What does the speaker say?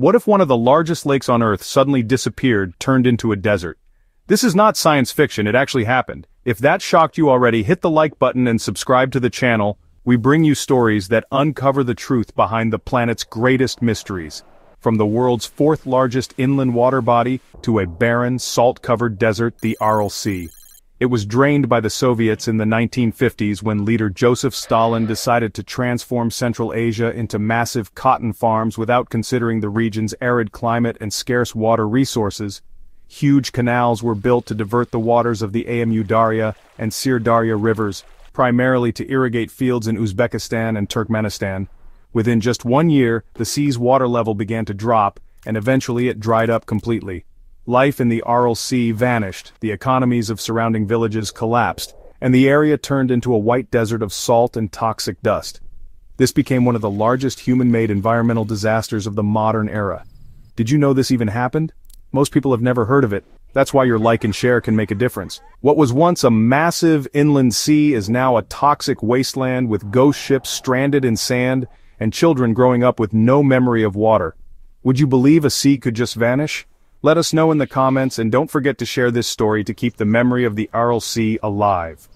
What if one of the largest lakes on Earth suddenly disappeared, turned into a desert? This is not science fiction, it actually happened. If that shocked you already, hit the like button and subscribe to the channel. We bring you stories that uncover the truth behind the planet's greatest mysteries. From the world's fourth largest inland water body to a barren, salt-covered desert, the Aral Sea. It was drained by the Soviets in the 1950s when leader Joseph Stalin decided to transform Central Asia into massive cotton farms without considering the region's arid climate and scarce water resources. Huge canals were built to divert the waters of the Amu Darya and Syr Darya rivers, primarily to irrigate fields in Uzbekistan and Turkmenistan. Within just one year, the sea's water level began to drop, and eventually it dried up completely. Life in the Aral Sea vanished, the economies of surrounding villages collapsed, and the area turned into a white desert of salt and toxic dust. This became one of the largest human-made environmental disasters of the modern era. Did you know this even happened? Most people have never heard of it, that's why your like and share can make a difference. What was once a massive inland sea is now a toxic wasteland with ghost ships stranded in sand, and children growing up with no memory of water. Would you believe a sea could just vanish? Let us know in the comments and don't forget to share this story to keep the memory of the Aral Sea alive.